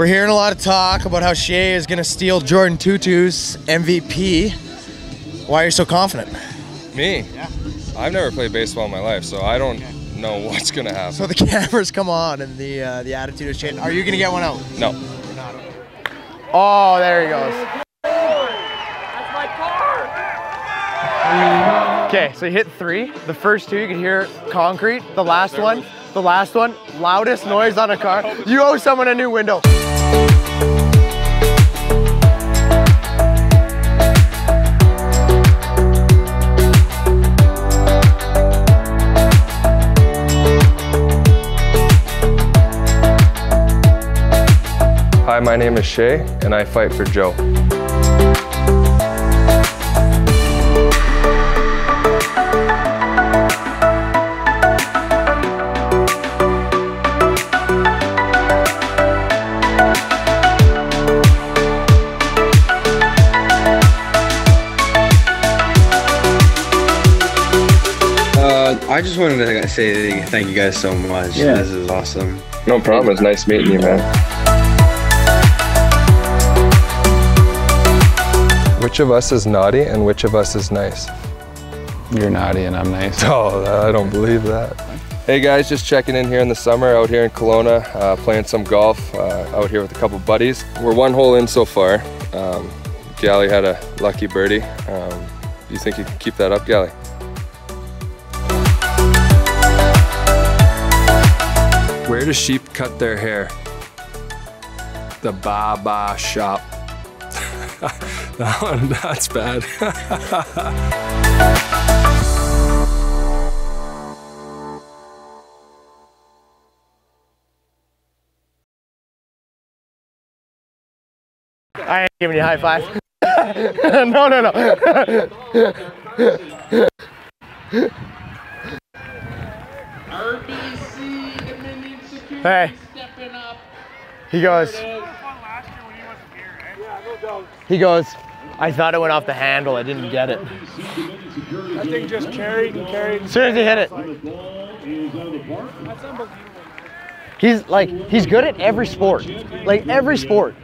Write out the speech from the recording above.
We're hearing a lot of talk about how Shea is going to steal Jordan Tootoo's MVP. Why are you so confident? Me? Yeah. I've never played baseball in my life, so I don't know what's going to happen. So the cameras come on and the uh, the attitude is changing. Are you going to get one out? No. Oh, there he goes. That's my car. Okay, so you hit three. The first two you can hear concrete. The last one, the last one, loudest noise on a car. You owe someone a new window. Hi, my name is Shay, and I fight for Joe. Uh, I just wanted to say thank you guys so much. Yeah. This is awesome. No problem. It's nice meeting you, man. Which of us is naughty and which of us is nice? You're naughty and I'm nice. Oh, I don't believe that. Hey guys, just checking in here in the summer out here in Kelowna, uh, playing some golf uh, out here with a couple buddies. We're one hole in so far. Um, Gally had a lucky birdie. Um, you think you can keep that up, Gally? Where do sheep cut their hair? The Baba shop. That one, that's bad. I ain't giving you a high five. no, no, no. hey. He goes. He goes. I thought it went off the handle. I didn't get it. That thing just carried and carried. As soon as he hit it. He's like, he's good at every sport. Like every sport.